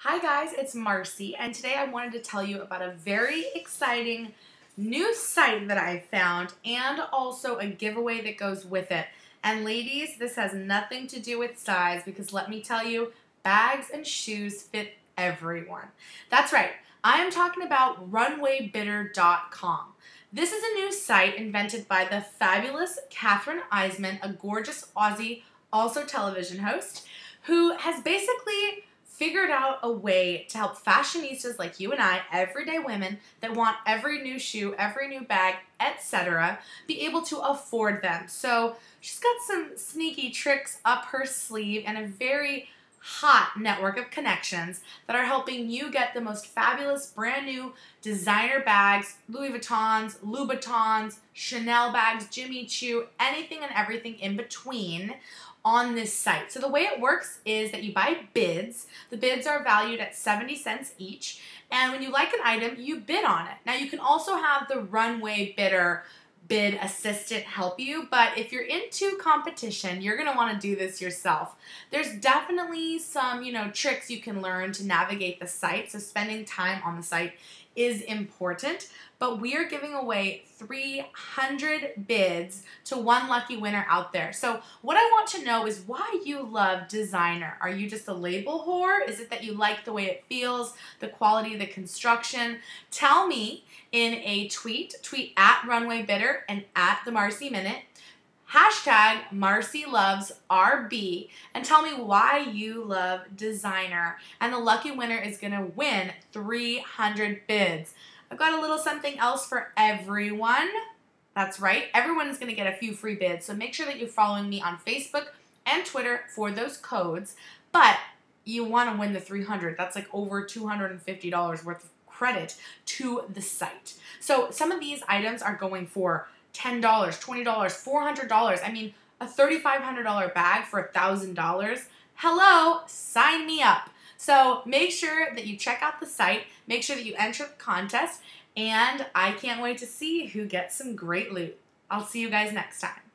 Hi guys, it's Marcy, and today I wanted to tell you about a very exciting new site that I found and also a giveaway that goes with it. And ladies, this has nothing to do with size because let me tell you, bags and shoes fit everyone. That's right, I am talking about runwaybidder.com. This is a new site invented by the fabulous Kathryn Eisman, a gorgeous Aussie, also television host, who has basically figured out a way to help fashionistas like you and I, everyday women that want every new shoe, every new bag, etc., be able to afford them. So she's got some sneaky tricks up her sleeve and a very hot network of connections that are helping you get the most fabulous brand new designer bags, Louis Vuittons, Louboutins, Chanel bags, Jimmy Choo, anything and everything in between on this site. So the way it works is that you buy bids. The bids are valued at 70 cents each. And when you like an item, you bid on it. Now you can also have the runway bidder bid assistant help you, but if you're into competition, you're going to want to do this yourself. There's definitely some, you know, tricks you can learn to navigate the site. So spending time on the site is important, but we are giving away 300 bids to one lucky winner out there. So, what I want to know is why you love designer. Are you just a label whore? Is it that you like the way it feels, the quality of the construction? Tell me in a tweet, tweet at Runway Bidder and at the Marcy Minute hashtag Marcy Loves RB and tell me why you love designer. And the lucky winner is going to win 300 bids. I've got a little something else for everyone. That's right, everyone's going to get a few free bids. So make sure that you're following me on Facebook and Twitter for those codes. But you want to win the 300. That's like over $250 worth of credit to the site. So some of these items are going for $10, $20, $400. I mean, a $3,500 bag for $1,000. Hello, sign me up. So make sure that you check out the site, make sure that you enter the contest, and I can't wait to see who gets some great loot. I'll see you guys next time.